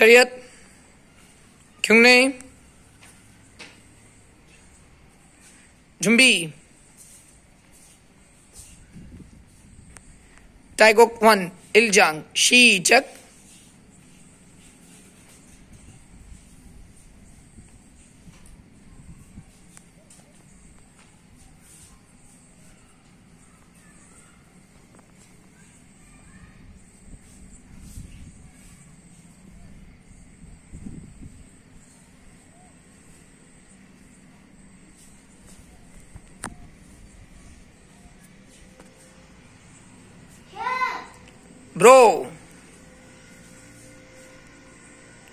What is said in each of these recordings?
शरीयत क्यों नहीं झुंबी टाइगो वन इलजांग शी चक Bro.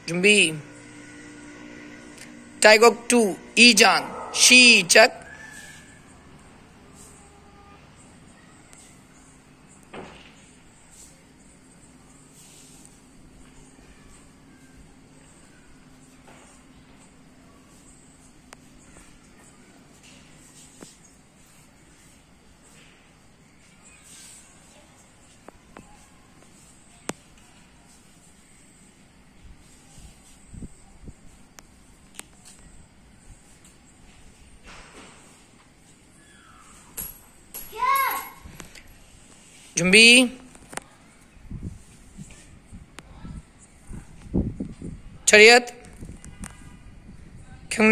Jumbi. Tiger 2. Ijang. Shi Chak. जुम्बी छरियत क्यों